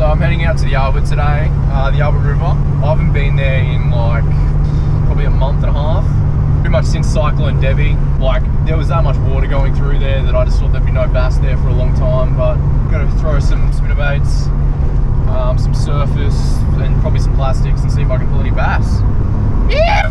So I'm heading out to the Albert today, uh, the Albert River. I haven't been there in like probably a month and a half. Pretty much since Cyclone Debbie. Like there was that much water going through there that I just thought there'd be no bass there for a long time. But gonna throw some spinnerbaits, um, some surface, and probably some plastics and see if I can pull any bass. Yeah!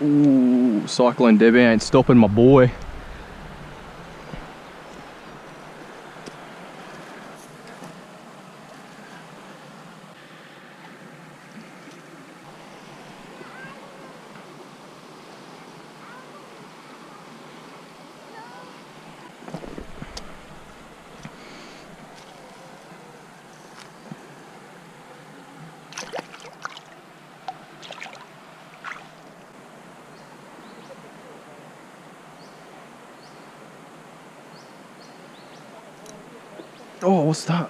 Ooh, Cyclone Debbie ain't stopping my boy. Oh, what's that?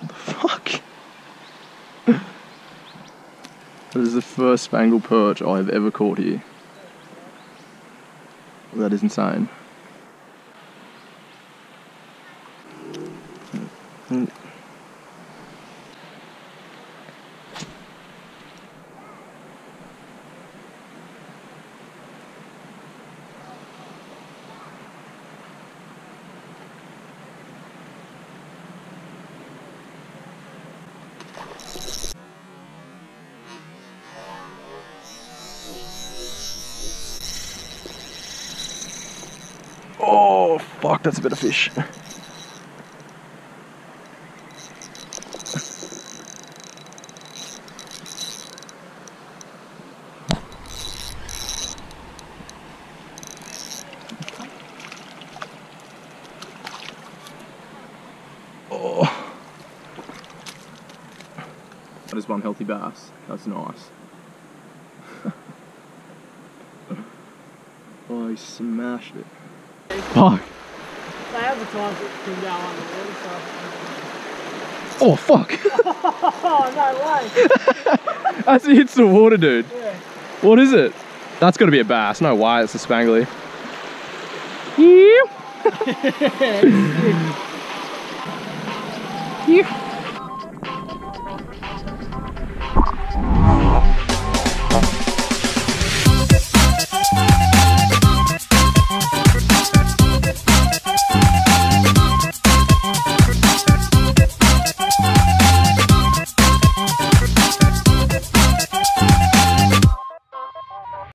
What the fuck? that is the first spangle perch I have ever caught here. That is insane. Oh, fuck, that's a bit of fish. Oh. That is one healthy bass. That's nice. oh, he smashed it. Fuck. I have the time to come down on the water, so. Oh, fuck. Oh, no way! As it hits the water, dude. Yeah. What is it? That's got to be a bass. No way, it's a spangly. Yeah. yeah.